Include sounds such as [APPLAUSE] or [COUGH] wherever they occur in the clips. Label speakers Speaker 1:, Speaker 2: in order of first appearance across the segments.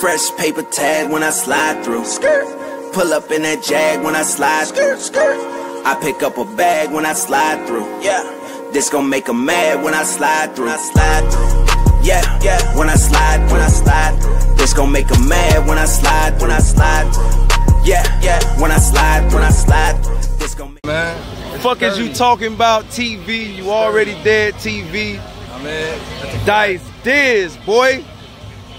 Speaker 1: Fresh paper tag when I slide through. Skirt. Pull up in that jag when I slide through. Skirt. I pick up a bag when I slide through. Yeah. This gon' make 'em mad when I slide through. I slide through. Yeah, yeah. When I slide, when I slide through. This gon' make 'em mad when I slide, when I slide through. Yeah, yeah. When I slide, when I slide through. This gon' make
Speaker 2: Man,
Speaker 3: Fuck is you talking about TV? You already dead TV.
Speaker 2: I mean,
Speaker 3: Dice Dizz, boy.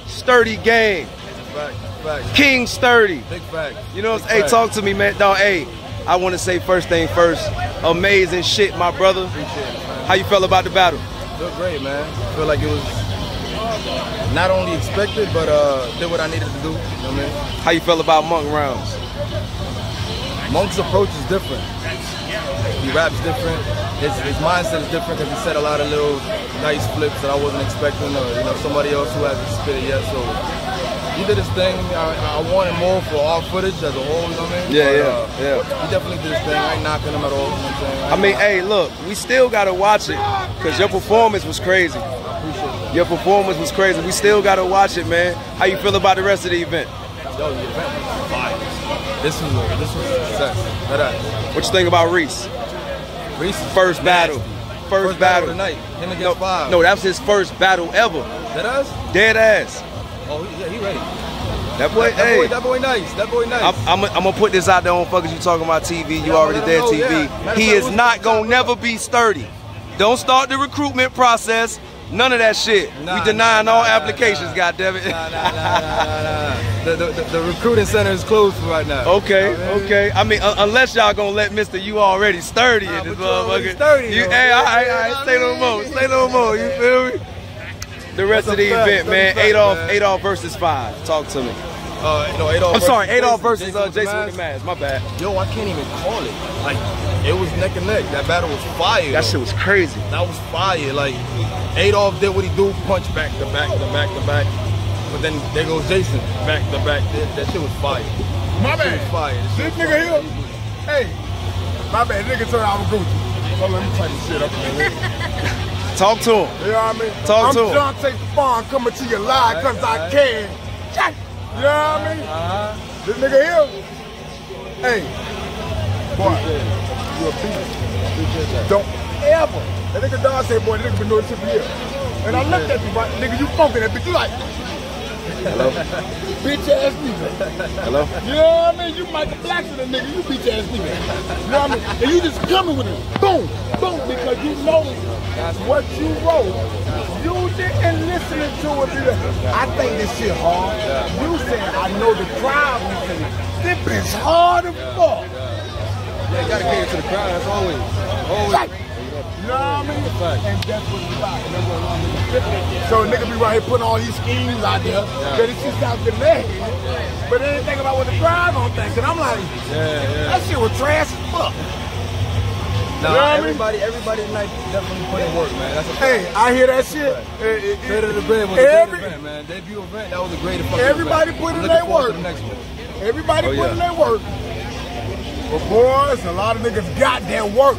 Speaker 3: Sturdy game.
Speaker 2: fact. Fact.
Speaker 3: King Sturdy.
Speaker 2: Big fact.
Speaker 3: You know
Speaker 2: Big?
Speaker 3: Hey, talk to me, man. Dog, hey, I want to say first thing first. Amazing shit, my brother.
Speaker 2: It.
Speaker 3: How you felt about the battle?
Speaker 2: Feel great, man. Feel like it was not only expected, but uh, did what I needed to do. You know what I mean?
Speaker 3: How you felt about Monk rounds?
Speaker 2: Monk's approach is different. He raps different. His, his mindset is different because he said a lot of little nice flips that I wasn't expecting, or you know somebody else who hasn't spit it yet. So he did his thing. I, I wanted more for our footage as a whole. You know what I mean?
Speaker 3: Yeah,
Speaker 2: But,
Speaker 3: yeah,
Speaker 2: uh,
Speaker 3: yeah.
Speaker 2: He definitely did his thing. I ain't knocking him at all. You know what I'm saying?
Speaker 3: I mean, hey, look, we still gotta watch it because your performance was crazy. Your performance was crazy. We still gotta watch it, man. How you feel about the rest of the event?
Speaker 2: Yo, the event was fire. This was this was a success.
Speaker 3: What you think about Reese? First battle. First,
Speaker 2: First battle
Speaker 3: battle.
Speaker 2: tonight. Him against
Speaker 3: No,
Speaker 2: five.
Speaker 3: no, that was his first battle ever.
Speaker 2: Dead ass.
Speaker 3: Dead ass.
Speaker 2: Oh, yeah, he ready.
Speaker 3: That boy,
Speaker 2: That,
Speaker 3: hey.
Speaker 2: boy, that boy nice. That boy nice.
Speaker 3: I'm, I'm, gonna put this out there on fuckers. You talking about TV? You
Speaker 2: Yeah,
Speaker 3: already dead
Speaker 2: know,
Speaker 3: TV.
Speaker 2: yeah.
Speaker 3: He is not gonna never be sturdy. Don't start the recruitment process. None of that shit.
Speaker 2: Nah,
Speaker 3: we denying
Speaker 2: nah,
Speaker 3: all
Speaker 2: nah,
Speaker 3: applications.
Speaker 2: nah.
Speaker 3: goddammit.
Speaker 2: Nah, nah, The, the, the, recruiting center is closed for right now.
Speaker 3: Okay,
Speaker 2: You know I mean?
Speaker 3: okay. I mean, uh, unless y'all gonna let Mister you already sturdy
Speaker 2: Nah,
Speaker 3: in this
Speaker 2: but you already
Speaker 3: motherfucker.
Speaker 2: sturdy,
Speaker 3: You,
Speaker 2: though.
Speaker 3: hey, all right, all
Speaker 2: Yeah,
Speaker 3: right.
Speaker 2: I
Speaker 3: Say no more. Say no more. You feel me? The rest
Speaker 2: That's
Speaker 3: of the
Speaker 2: fact,
Speaker 3: event, man.
Speaker 2: fact,
Speaker 3: Adolf,
Speaker 2: man.
Speaker 3: Adolf versus five. Talk to me.
Speaker 2: Uh, no, Adolf
Speaker 3: I'm sorry,
Speaker 2: versus
Speaker 3: Adolf
Speaker 2: Jason-
Speaker 3: versus uh, Jason with the
Speaker 2: mask.
Speaker 3: mask. My bad.
Speaker 2: Yo, I can't even call it. Like, it was neck and neck. That battle was fire.
Speaker 3: That
Speaker 2: though.
Speaker 3: shit was crazy.
Speaker 2: That was fire. Like, Adolf did what he do, punch back to back to back to back. But then there goes Jason, back to back. That, that shit was fire.
Speaker 4: My
Speaker 2: That shit
Speaker 4: bad.
Speaker 2: was fire. That
Speaker 4: This nigga
Speaker 2: fire.
Speaker 4: here, hey, my bad. Nigga turn out with Gucci. Hold on, let me tighten this shit up a. [LAUGHS]
Speaker 3: Talk to him.
Speaker 4: You know what I mean?
Speaker 3: Talk
Speaker 4: I'm
Speaker 3: to him.
Speaker 4: John Tate Spawn coming to you live because I can. Check. You know what I mean?
Speaker 2: Uh-huh.
Speaker 4: This nigga here, hey, boy, you a beast. Don't ever. That nigga Don said, boy, that nigga been doing this shit for years. And I looked at you, right, nigga, you funkin' that bitch. You like,
Speaker 3: Hello.
Speaker 4: bitch ass nigga.
Speaker 3: Hello.
Speaker 4: You know what I mean? You Michael Blackson, a nigga, you bitch ass nigga. You know what I mean? And you just coming with it, boom, boom, because you know what you wrote. You didn't listen to it. You I think this shit hard. You said, I know the crowd. This bitch hard as fuck.
Speaker 2: Yeah, you gotta cater to the crowd. That's always. Always.
Speaker 4: Right. You know what I mean? And that's what it's about. That's what I'm. So nigga be right here putting all these schemes out there. Yeah. That it shit sounds good in their. But they didn't think about what the crowd gonna think. And I'm like,
Speaker 2: Yeah, yeah.
Speaker 4: that shit was trash as fuck.
Speaker 2: Nah,
Speaker 4: You know what I mean?
Speaker 2: everybody, everybody tonight definitely put in work, man. That's a
Speaker 4: Hey, I hear that shit. Eh, eh,
Speaker 2: Better the Bed was a great event, man. Debut event, that was a great fucking
Speaker 4: Everybody
Speaker 2: event.
Speaker 4: put in their work.
Speaker 2: The next one.
Speaker 4: Everybody
Speaker 2: Oh,
Speaker 4: put in their work. But boys, a lot of niggas got their work.